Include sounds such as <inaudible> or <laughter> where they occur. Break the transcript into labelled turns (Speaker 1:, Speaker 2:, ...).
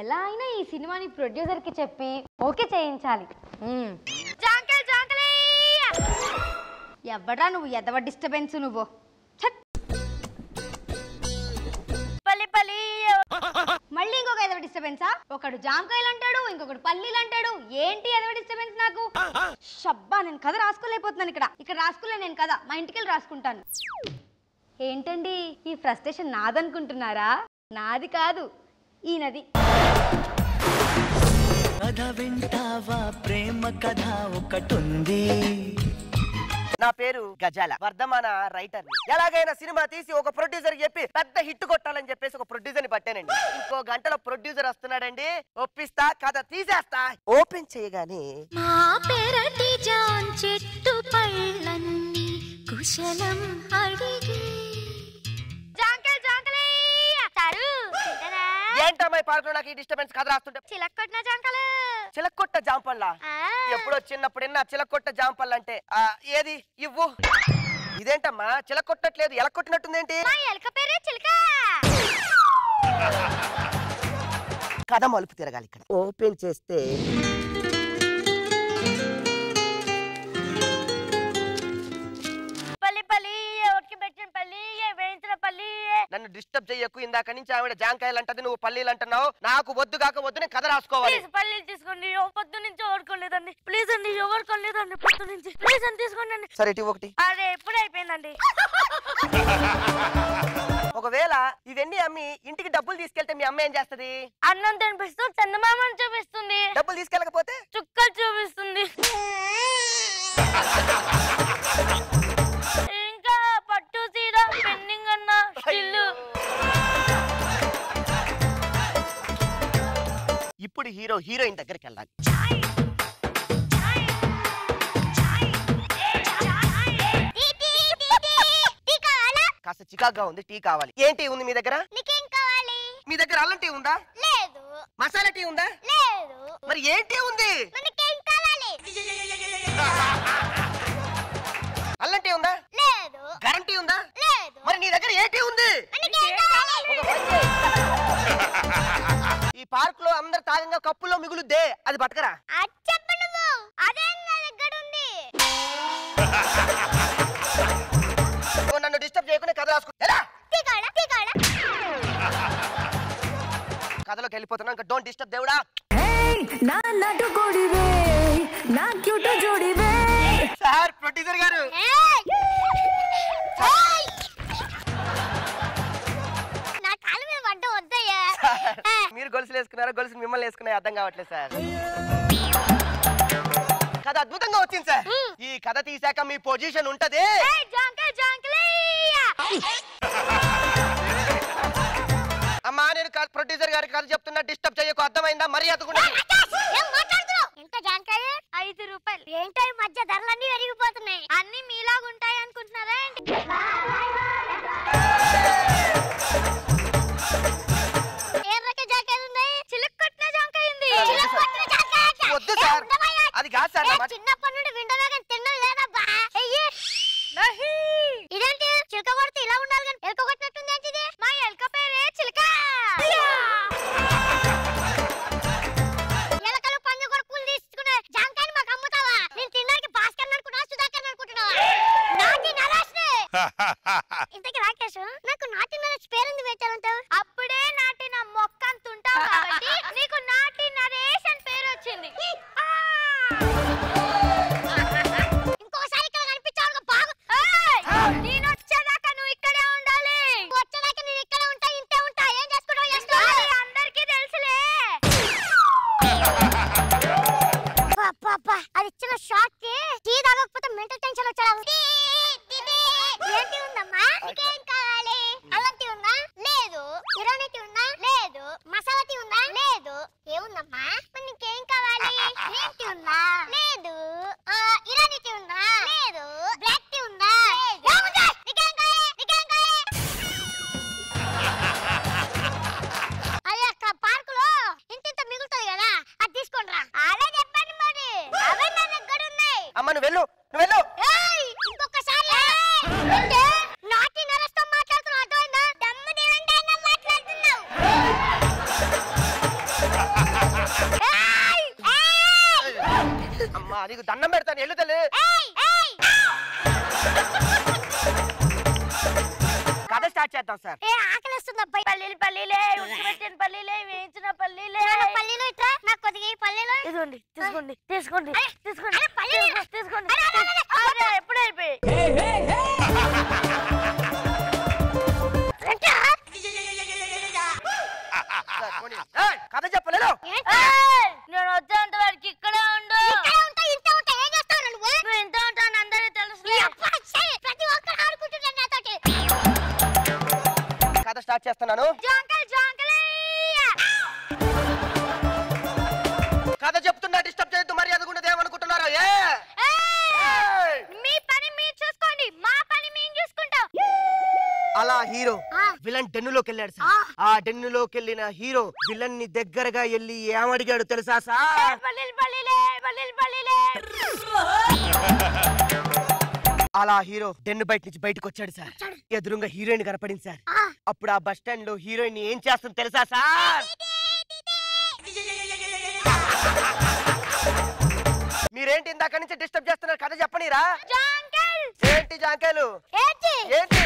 Speaker 1: ఎలా అయినా ఈ సినిమాని ప్రొడ్యూసర్కి చెప్పి ఓకే చేయించాలి. ఎవడ్రా నువ్వు? ఎదవ డిస్టర్బెన్స్ నువ్వు. మళ్ళీ ఇంకొక ఎదవ డిస్టర్బెన్సా? ఒకడు జామకాయలు అంటాడు ఇంకొకడు పల్లీలు అంటాడు. ఏంటి ఎదవ డిస్టర్బెన్స్ నాకు? షబ్బా నేను కథ రాసుకోలేకపోతున్నాను ఇక్కడ. ఇక్కడ రాసుకోలే నేను కథ మా ఇంటికి రాసుకుంటాను. ఏంటండి? ఈ ఫ్రస్ట్రేషన్ నాదనుకుంటున్నారా? నాది కాదు. ఈయనది
Speaker 2: కథ వింటావా? ప్రేమ కథ ఒకటుంది.
Speaker 3: నా పేరు గజాల వర్ధమాన రైటర్ ఎలాగైనా సినిమా తీసి ఒక ప్రొడ్యూసర్ చెప్పి పెద్ద హిట్ కొట్టాలని చెప్పేసి ఒక ప్రొడ్యూసర్ని పట్టానండి. ఇంకో గంటలో ప్రొడ్యూసర్ వస్తున్నాడండి. ఒప్పిస్తా కథ తీసేస్తా. ఓపెన్ చేయగానే
Speaker 4: మా పెరటి జాన్ చెట్టు పళ్ళన్నీ కుశలం అడిగి తరు
Speaker 3: ఏంటమ్మా ఈ పార్కులో నాకు ఈ డిస్టర్బెన్స్ కథ రాస్తుంటే?
Speaker 4: చిలక్కొట్టిన జాంకాయలు.
Speaker 3: చిలక్కొట్ట జాంపల్లా ఎప్పుడో చిన్నప్పుడు ఎన్న చిలక్కొట్ట జాంపల్ అంటే? ఆ, ఏది? ఇవ్వు. ఇదేంటమ్మా? చిలక్కొట్టట్లేదు. ఎలా కొట్టినట్టుందేంటి
Speaker 4: ఎలక పేరే చిలక.
Speaker 3: కథ మలుపు తిరగాలి ఇక్కడ. ఓపెన్ చేస్తే నన్ను డిస్టర్బ్ చెయ్యకు ఇందాక నుంచి ఆవిడ జాంకాయలు అంటది నువ్వు పల్లీలు అంటున్నావు. నాకు వద్దు కాక వద్దు నేను కథ రాసుకోవాలి.
Speaker 4: ప్లీజ్ పల్లీలు తీసుకోండి. పొద్దు నుంచి ఓడుకోలేదండి. ప్లీజ్ అండి ఎవరుకోలేదండి పొద్దు నుంచి. ప్లీజ్ అని తీసుకోండి అండి.
Speaker 3: సరే ఇటు ఒకటి.
Speaker 4: అదే ఎప్పుడు అయిపోయిందండి. <laughs>
Speaker 3: ఒకవేళ ఇవన్నీ అమ్మి ఇంటికి డబ్బులు తీసుకెళ్తే మీ అమ్మ ఏం చేస్తది?
Speaker 4: అన్నం తినిపిస్తూ చందమామని చూపిస్తుంది.
Speaker 3: డబ్బులు తీసుకెళ్ళకపోతే?
Speaker 4: చుక్కలు చూపిస్తుంది. <laughs>
Speaker 3: హీరో హీరోయిన్ దగ్గరికి వెళ్ళాలి కాస్త చికాగ్గా ఉంది టీ కావాలి. ఏంటి ఉంది మీ దగ్గర? మీ దగ్గర అల్లం టీ ఉందా?
Speaker 4: లేదు.
Speaker 3: మసాలా టీ ఉందా?
Speaker 4: లేదు.
Speaker 3: మరి ఏంటి ఉంది? తాగంగా కప్పులో మిగులుద్దే. అది పట్టుకరా.
Speaker 4: అది చెప్పు నువ్వు. అదే నా దగ్గర ఉంది
Speaker 3: నువ్వు నన్ను డిస్టర్బ్ చేయకుండా కథ రాసుకు. ఎలా?
Speaker 4: తీకోడా తీకోడా
Speaker 3: కథలోకి వెళ్ళిపోతున్నా ఇంకా డోంట్ డిస్టర్బ్ దేవుడా.
Speaker 5: నా నటు కొడివే నా క్యూట్ జోడివే.
Speaker 3: సార్ ప్రొడ్యూసర్ గారు. మీరు గొలుసులు వేసుకున్నారా గొలుసు మిమ్మల్ని వేసుకున్నాయి అర్థం కావట్లేదు సార్. కథ అద్భుతంగా వచ్చింది సార్. ఈ కథ తీసాక మీ పొజిషన్ ఉంటది. అమ్మా నేను ప్రొడ్యూసర్ గారి కథ చెప్తున్నా డిస్టర్బ్ చేయకు అర్థమైందా? మర్యాద కూడా
Speaker 4: ఏం మాట్లాడుతున్నావు? ఎంత జాంకాయ? ఐదు రూపాయలు. ఏంటో ఈ మధ్య ధరలన్నీ పెరిగిపోతున్నాయి అన్ని మీలాగా ఉంటాయి <laughs> ఇంతకీ రాకేష్ నాకు నాటి నరేష్ పేరుంది పెట్టాలంటావు అప్పుడే నాటిన మొక్క అంత ఉంటావు కాబట్టి <laughs>
Speaker 3: నీకు నాటి నరేష్ అని పేరు వచ్చింది ఇంకోసారి
Speaker 4: ఇక్కడ కనిపించావు బాగు. నేను వచ్చేదాకా నువ్వు ఇక్కడే ఉండాలి. వచ్చేదాకా నేను ఇక్కడే ఉంటా ఇంతే ఉంటా. ఏం చేసుకుంటావు అందరికీ తెలుసులే. అది ఇచ్చిన షాక్కి టీ తాగకపోతే మెంటల్ టెన్షన్ వచ్చాడు
Speaker 3: నీకు దండం పెడతాను. ఎల్లు తల్లి.
Speaker 4: ఏయ్ ఏయ్.
Speaker 3: కథ స్టార్ట్ చేద్దాం సార్.
Speaker 4: ఏ ఆకలిస్తుంది అబ్బాయి. పల్లీలు పల్లీలే ఉడకబెట్టిన పల్లీలే వేయించిన పల్లీలే. పల్లీలు ఇట్లా నాకు కొద్దిగా ఈ పల్లీలు.
Speaker 6: ఇదిగోండి తీసుకోండి తీసుకోండి తీసుకోండి
Speaker 3: స్టార్ట్ చేస్తున్నాను. కథ చెప్తున్నా డిస్టర్బ్ చేయొద్దు మరి అదుకున్నది ఏమనుకుంటున్నారు ఏ!
Speaker 4: మీ పని మీరు చూసుకోండి మా పని మేము చూసుకుంటాం
Speaker 3: అలా హీరో. విలన్ డెన్నులోకి వెళ్ళాడు సార్
Speaker 4: ఆ.
Speaker 3: ఆ డెన్నులోకి వెళ్ళిన హీరో విలన్ని దగ్గరగా వెళ్ళి ఏమడిగాడు తెలుసా సార్ అలా హీరో డెన్ను బయట నుంచి బయటకు వచ్చాడు సార్. ఎదురుగా హీరోయిన్ కనపడింది సార్. అప్పుడు ఆ బస్ స్టాండ్లో హీరోయిన్ ఏం చేస్తుంది తెలుసా సార్? మీరేంటి ఇందాక నుంచి డిస్టర్బ్ చేస్తున్నారు? కథ చెప్పనీరా. ఏంటి జాంకాయలు
Speaker 4: ఏంటి?
Speaker 3: ఏంటి?